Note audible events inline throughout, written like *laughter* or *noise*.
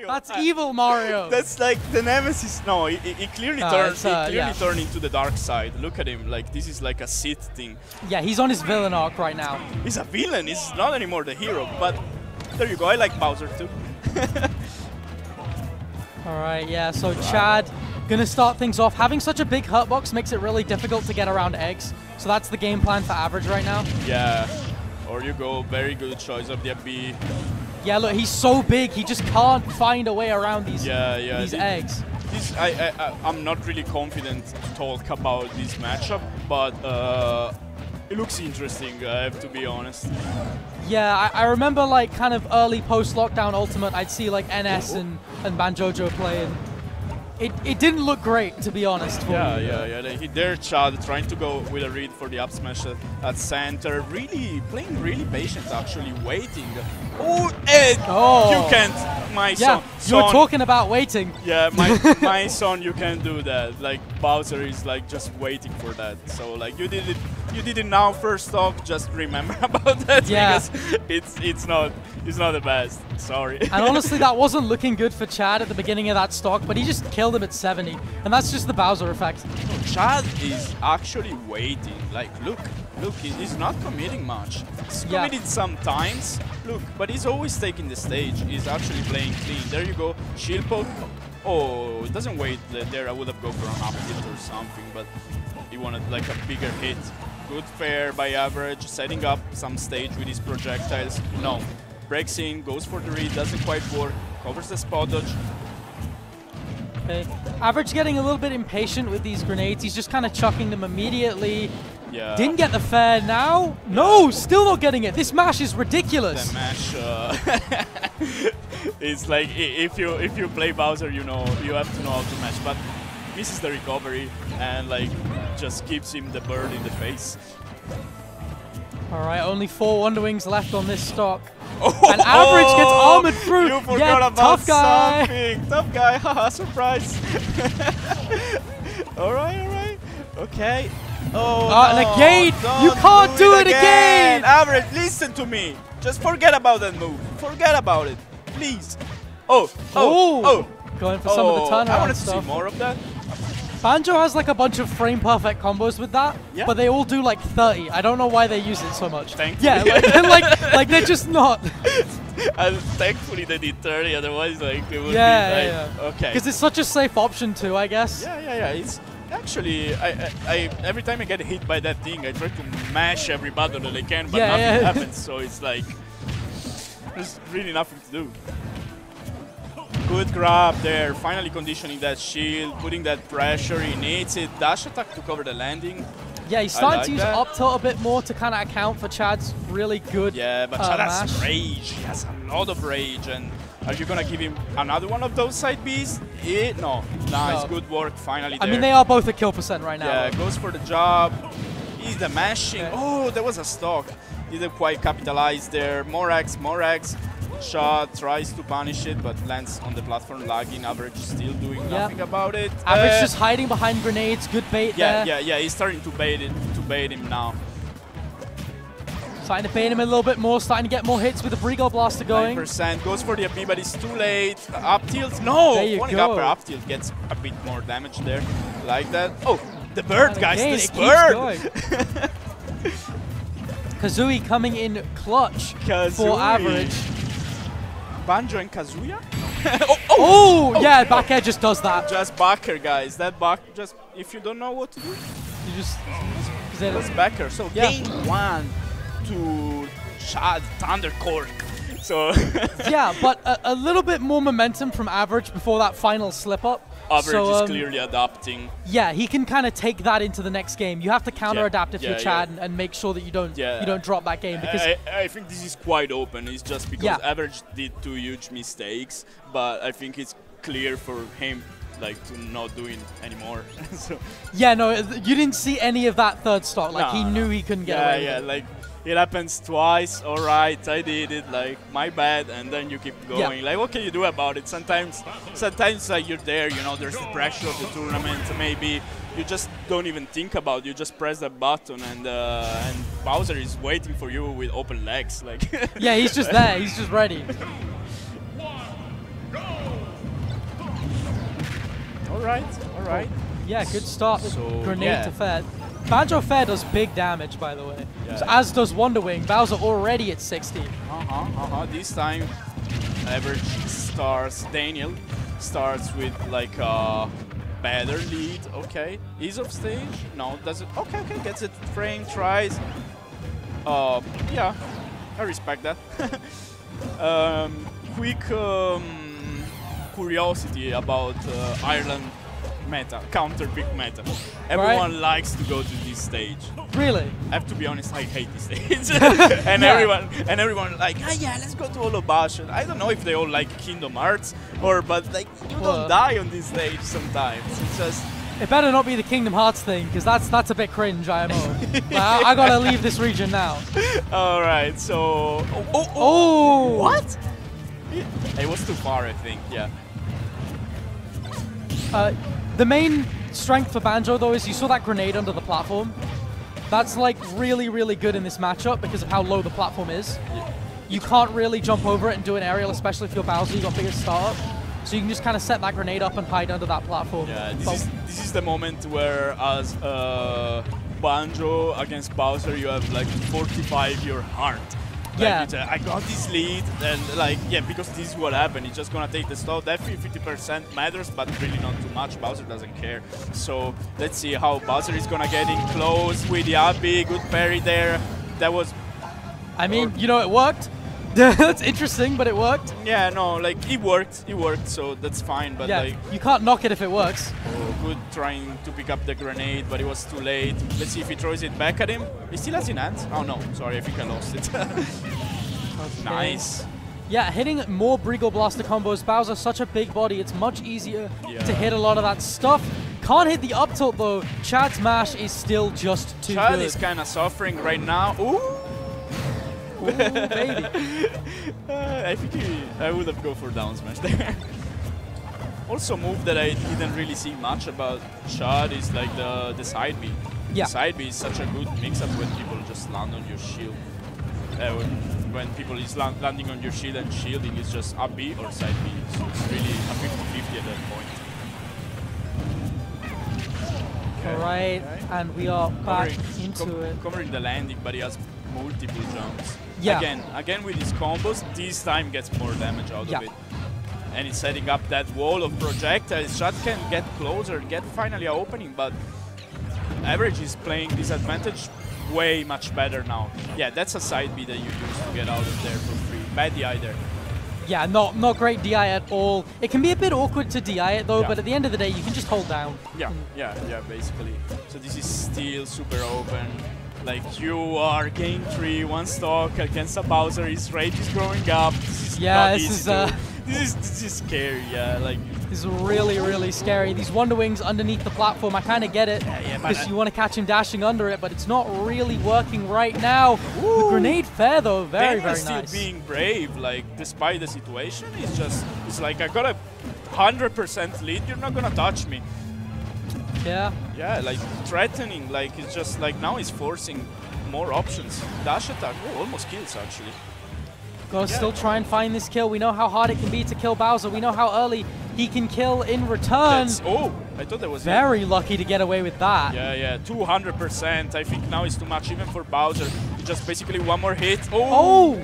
Mario. That's I- evil Mario. *laughs* That's like the nemesis. No, he, he clearly Uh, turned. it's, he uh, clearly yeah. turned into the dark side. Look at him. Like this is like a Sith thing. yeah, he's on his villain arc right now. He's a villain. He's not anymore the hero. But there you go. I like Bowser too. *laughs* All right, yeah, so Chad gonna start things off. Having such a big hurt box makes it really difficult to get around eggs. So that's the game plan for average right now. yeah. Or you go. Very good choice of the B. Yeah, look, he's so big, he just can't find a way around these Yeah, yeah. these eggs. This, I, I, I, I'm not really confident to talk about this matchup, but uh, it looks interesting. I have to be honest. Yeah, I, I remember like kind of early post-lockdown Ultimate, I'd see like NS and, and Banjojo playing. It, it didn't look great, to be honest. For Yeah, me. yeah, yeah. Their Chad trying to go with a read for the up smash at, at center. Really playing really patient, actually waiting. Oh, Ed, Oh. you can't, my Yeah, son. you were son. talking about waiting. Yeah, my *laughs* my son, you can't do that. Like Bowser is like just waiting for that. So like you did it, you did it now. First off, just remember *laughs* about that Yeah. because it's it's not it's not the best. Sorry. And honestly, that wasn't looking good for Chad at the beginning of that stock, but he just killed him at 70. And that's just the Bowser effect. Chad is actually waiting. Like, look, look, he's not committing much. He's Yeah. committed sometimes, look, but he's always taking the stage. He's actually playing clean. There you go, shield poke. Oh, it doesn't wait there. I would have gone for an up tilt or something, but he wanted like a bigger hit. Good fair by average, setting up some stage with his projectiles. No, breaks in, goes for the read, doesn't quite work, covers the spot dodge. Okay. Average getting a little bit impatient with these grenades. He's just kind of chucking them immediately. Yeah. Didn't get the fair now. No, still not getting it. This mash is ridiculous. the mash uh, *laughs* it's like if you if you play Bowser you know you have to know how to mash but misses the recovery and like just keeps him the bird in the face All right, only four Wonder Wings left on this stock. *laughs* oh, And Average gets armored through. you forgot Yeah, about tough guy. something tough guy *laughs* haha surprise *laughs* all right all right okay oh Uh, and no, again, you don't can't do it again. average listen to me just forget about that move forget about it please oh oh oh Going for some of the Oh, turnaround I wanted to stuff. see more of that. Banjo has like a bunch of frame perfect combos with that, Yeah. but they all do like 30. I don't know why they use it so much. Thankfully. Yeah, like, *laughs* like, like they're just not. *laughs* and thankfully they did 30, otherwise like it would Yeah, be yeah, like, yeah. okay. Because it's such a safe option too, I guess. yeah, yeah, yeah. It's actually I, I, I every time I get hit by that thing, I try to mash every button that I can, but Yeah, nothing yeah. happens. So it's like there's really nothing to do. Good grab there, finally conditioning that shield, putting that pressure. He needs it. Dash attack to cover the landing. Yeah, he's starting like to use that. up tilt a bit more to kind of account for Chad's really good. Yeah, but uh, Chad has mash. rage. He has a lot of rage. And are you gonna give him another one of those side Bs? It, no. Nice, No. good work. Finally, I mean, they are both at kill percent right now. Yeah, goes for the job. He's the mashing. Okay. Oh, there was a stock. Didn't quite capitalize there. More X, more Morax. Shot tries to punish it, but lands on the platform, lagging. Average still doing Yeah. nothing about it. Average Uh, just hiding behind grenades. Good bait yeah, there. yeah, yeah. He's starting to bait it, to bait him now. Starting to bait him a little bit more. Starting to get more hits with the Breegull Blaster going. 9% goes for the B, but it's too late. Up tilt, no! There you One go. upper up tilt gets a bit more damage there. Like that. Oh, the bird, And guys, again, this bird! *laughs* Kazooie coming in clutch Kazooie. for average. Banjo and Kazuya? *laughs* oh, Oh, oh, yeah, oh. back air just does that. Just backer, guys. That back, just if you don't know what to do, You just. just just backer. So Yeah. game one to Chad Thundercork. So *laughs* yeah, but a, a little bit more momentum from average before that final slip up. Average so, is um, clearly adapting. Yeah, he can kind of take that into the next game. You have to counter adapt if you're yeah. Chad and, and make sure that you don't Yeah. you don't drop that game because I, I think this is quite open. It's just because Yeah. Average did two huge mistakes, but I think it's clear for him like to not doing anymore. *laughs* so yeah, no, you didn't see any of that third stock. Like No, he knew he couldn't get yeah, away. with yeah, like it happens twice. All right, I did it. Like my bad, and then you keep Yeah. going. Like what can you do about it? Sometimes, sometimes like you're there. You know, there's the pressure of the tournament. Maybe you just don't even think about. it. You just press that button, and uh, and Bowser is waiting for you with open legs. Like *laughs* Yeah, he's just there. He's just ready. All right, all right. Yeah, good start. So, Grenade yeah. to Fair. Banjo Fair does big damage, by the way. Yeah. So as does Wonder Wing. Bowser already at 60. Uh-huh, uh-huh. This time, average starts, Daniel starts with like a better lead. Okay. Ease of stage? No, does it? Okay, okay. Gets it frame, tries. Uh, yeah, I respect that. *laughs* um, quick um, curiosity about uh, Ireland meta, counter pick meta. Everyone likes to go to this stage. Really? I have to be honest, I hate this stage. *laughs* and Yeah. everyone and everyone like, ah yeah, let's go to Hollow Bastion. I don't know if they all like Kingdom Hearts or but like you Well- don't die on this stage sometimes. It's just It better not be the Kingdom Hearts thing, because that's that's a bit cringe, IMO. Like, I, I gotta *laughs* leave this region now. alright, so oh, oh, oh. Oh! what? It was too far I think, yeah. Uh, the main strength for Banjo, though, is you saw that grenade under the platform. That's like really, really good in this matchup because of how low the platform is. You can't really jump over it and do an aerial, especially if you're Bowser, you got bigger startup. So you can just kind of set that grenade up and hide under that platform. Yeah, this But- is this is the moment where as uh, Banjo against Bowser you have like 45 your heart. Like, Yeah. uh, I got this lead and like yeah because this is what happened. He's just gonna take the stall. Definitely 50% matters, but really not too much. Bowser doesn't care. So let's see how Bowser is gonna get in close with the Abby. Good parry there. That was I mean, you know, it worked. *laughs* That's interesting, but it worked. yeah no like it worked. It worked. So that's fine. But yeah, like you can't knock it if it works. Oh, good trying to pick up the grenade, but it was too late. Let's see if he throws it back at him. He still has in hands? Oh no, sorry, I think I lost it. *laughs* nice. Yeah, hitting more Breegull Blaster combos. Bowser's such a big body, it's much easier Yeah. to hit a lot of that stuff. Can't hit the up tilt though. Chad's mash is still just too Chad good. is kind of suffering right now. Ooh! Ooh, baby. Uh, *laughs* I think he, I would have go for down smash there. *laughs* also, move that I didn't really see much about Chad is like the the side B. Yeah. The side B is such a good mix-up when people just land on your shield. Uh, when, when people is land, landing on your shield and shielding is just up B or side B. So it's really a 50-50 at that point. Okay. Alright, and we are back Covering, into it. covering the landing, but he has multiple jumps. Yeah. Again, again with his combos, this time gets more damage out Yeah. of it. And he's setting up that wall of projectiles. Shot can get closer, get finally an opening, but Average is playing disadvantage way much better now. Yeah, that's a side B that you use to get out of there for free. Bad DI there. Yeah, not not great DI at all. It can be a bit awkward to DI it though, Yeah. but at the end of the day, you can just hold down. Yeah, yeah, yeah, basically. So this is still super open. Like you are game three, one stock against a Bowser. His rage is growing up. This is Yeah, this is, uh, this is this is scary. Yeah, like This is really, really scary. These Wonder Wings underneath the platform, I kind of get it. yeah, Because you want to catch him dashing under it, but it's not really working right now. The grenade fair, though, very, Daniel very still nice. being brave. Like despite the situation, he's just it's like I got a hundred percent lead. You're not gonna touch me. Yeah, Yeah, like threatening. Like it's just like now he's forcing more options. Dash attack. Oh, almost kills actually. gotta Yeah. still try and find this kill. We know how hard it can be to kill Bowser. We know how early he can kill in return. That's, oh, I thought that was it. Very lucky to get away with that. Yeah, yeah, 200%. I think now is too much even for Bowser. He just basically one more hit. Oh! Oh!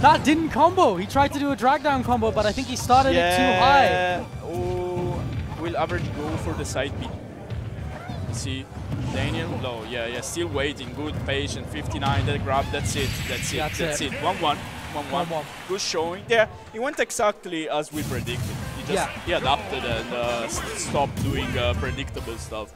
That didn't combo. He tried to do a drag down combo, but I think he started it too high. Oh, will Average go for the side B? See, Daniel low. Yeah, yeah, still waiting. Good patient. 59. That grab. That's it. That's it. That's That's, it. it. 1 1. 1 1. 1-1. Good showing. Yeah, it went exactly as we predicted. He just Yeah. he adapted and uh, stopped doing uh, predictable stuff.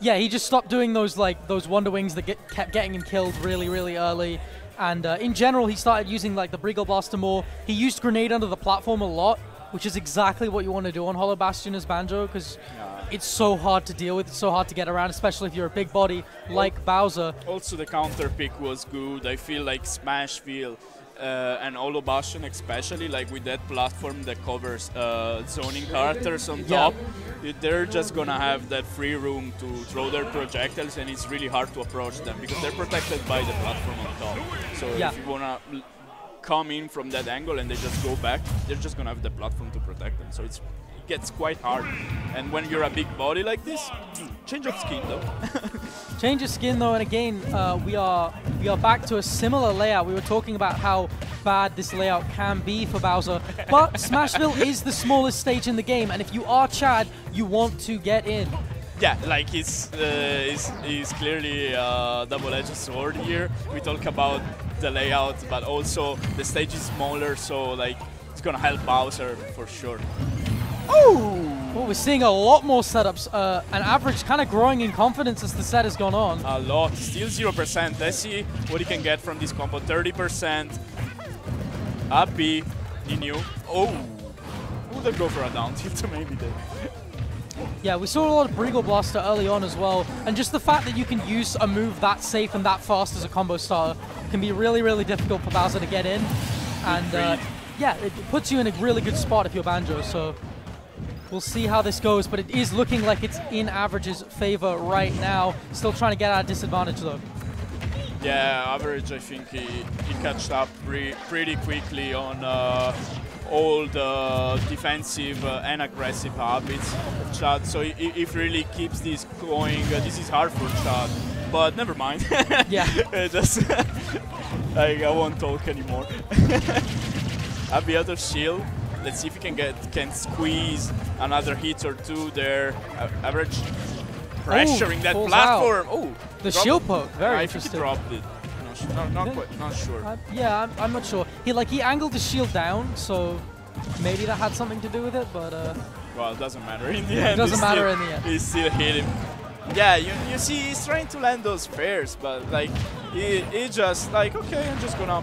Yeah, he just stopped doing those like those Wonder Wings that get, kept getting him killed really, really early. And uh, in general, he started using like the Breegull Blaster more. He used grenade under the platform a lot, which is exactly what you want to do on Hollow Bastion as Banjo, because Yeah. it's so hard to deal with. It's so hard to get around, especially if you're a big body like Bowser. Also, the counter pick was good. I feel like Smashville uh, and Hollow Bastion, especially, like with that platform that covers uh, zoning characters on top, it- they're just gonna have that free room to throw their projectiles, and it's really hard to approach them because they're protected by the platform on top. So Yeah. if you wanna come in from that angle and they just go back, they're just gonna have the platform to protect them. So it's it gets quite hard. And when you're a big body like this, change of skin though. *laughs* Change of skin though, and again, uh, we are we are back to a similar layout. We were talking about how bad this layout can be for Bowser, but *laughs* Smashville is the smallest stage in the game, and if you are Chad, you want to get in. yeah, like it's, uh, it's, it's clearly a double-edged sword here. We talk about the layout, but also the stage is smaller, so like it's gonna help Bowser for sure. Oh, we're seeing a lot more setups. Uh, an average kind of growing in confidence as the set has gone on. A lot, still 0%. Let's see what he can get from this combo. 30%. Up B, he knew. Oh, would have go for a down tilt *laughs* maybe then. Yeah, we saw a lot of Breegull Blaster early on as well, and just the fact that you can use a move that safe and that fast as a combo starter can be really, really difficult for Bowser to get in. And uh, yeah, it puts you in a really good spot if you're Banjo, so we'll see how this goes, but it is looking like it's in Average's favor right now. Still trying to get out of disadvantage though. Yeah, average. I think he he catched up pre pretty quickly on uh, all the defensive uh, and aggressive habits of Chad. So if really keeps this going, uh, this is hard for Chad. But never mind. *laughs* Yeah. *laughs* Uh, just *laughs* like I won't talk anymore. Abby other shield. Let's see if he can get can squeeze another hit or two there. Uh, average pressuring that pulls out. platform. Oh, The drop- shield poke, very I interesting. dropped it. Not, not, not Yeah. quite, not sure. Uh, yeah, I'm, I'm not sure. He like he angled his shield down, so maybe that had something to do with it. But uh, Well, it doesn't matter in the end. doesn't he matter still, in the end. He still hit him. Yeah, you, you see, he's trying to land those fairs, but like he, he just like okay, I'm just gonna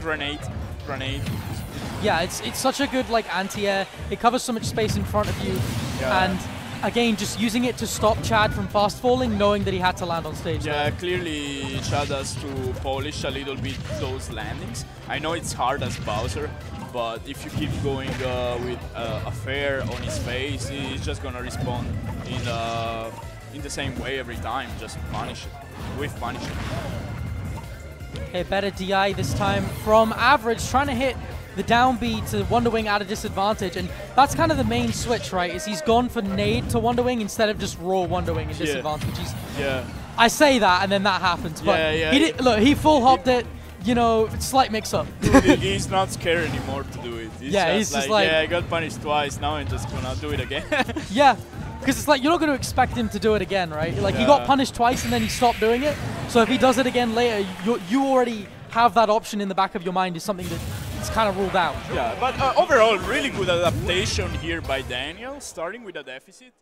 grenade, grenade. yeah, it's it's such a good like anti-air. It covers so much space in front of you, Yeah. and again, just using it to stop Chad from fast falling, knowing that he had to land on stage. there. Yeah, clearly Chad has to polish a little bit those landings. I know it's hard as Bowser, but if you keep going uh, with uh, a fair on his face, he's just gonna respond in uh, in the same way every time. Just punish it with punish it. Okay, better DI this time from Average, trying to hit the down B to Wonder Wing at a disadvantage, and that's kind of the main switch, right? Is he's gone for nade to Wonder Wing instead of just raw Wonder Wing and Yeah. disadvantage. He's, Yeah. I say that, and then that happens, but Yeah, yeah. he did, look, he full hopped it. You know, slight mix-up. Dude, he's not scared anymore to do it. He's Yeah, just he's like, just like- yeah, I got punished twice. Now I'm just gonna do it again. *laughs* Yeah, because it's like you're not going to expect him to do it again, right? Like he got punished twice and then he stopped doing it. So if he does it again later, you you already have that option in the back of your mind is something that it's kind of ruled out. yeah, but uh, overall, really good adaptation here by Daniel, starting with a deficit.